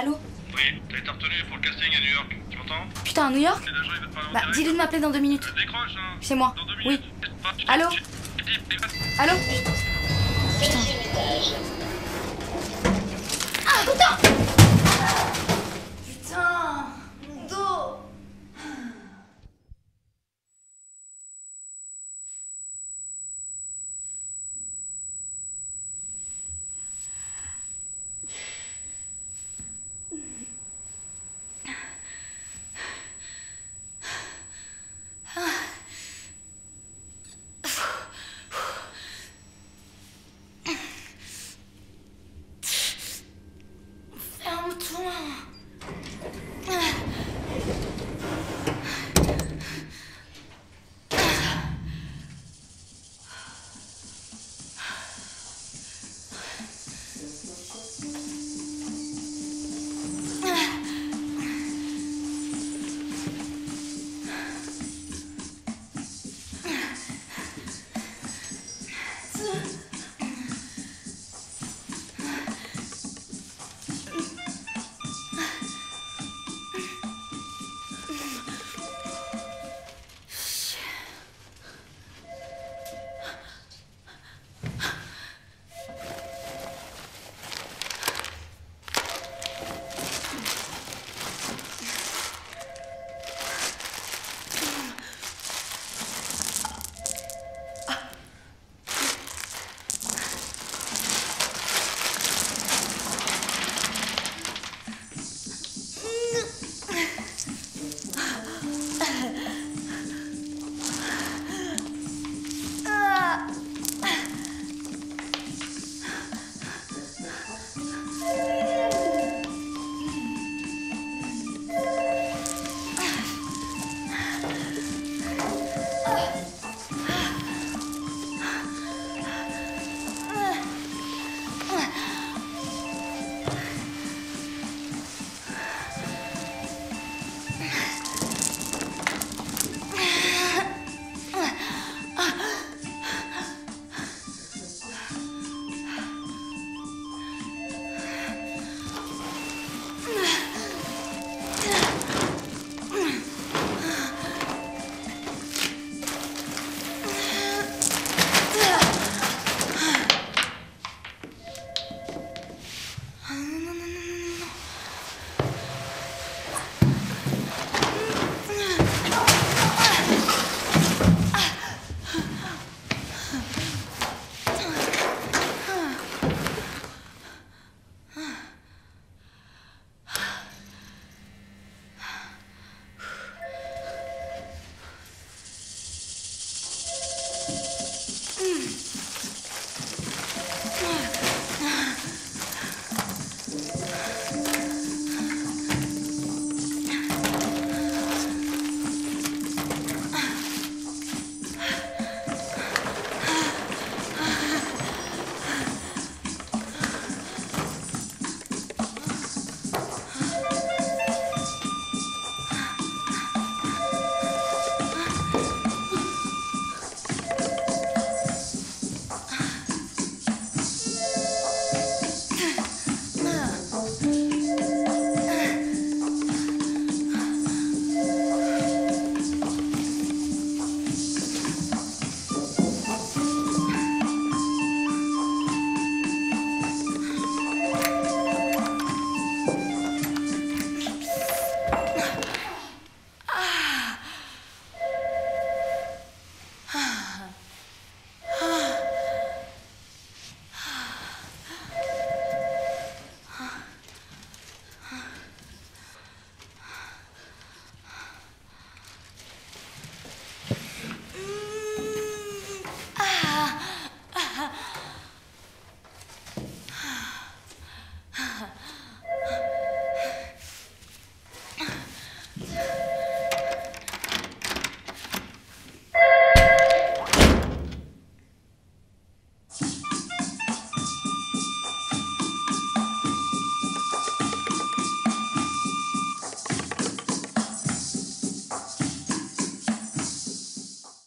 Allô Oui, t'as été retenu pour le casting à New York. Tu m'entends Putain, à New York Bah, dis-lui de m'appeler dans deux minutes. Décroche, hein. C'est moi. Dans deux Oui. minutes. Tu- Allô Allô étage. Ah, putain は。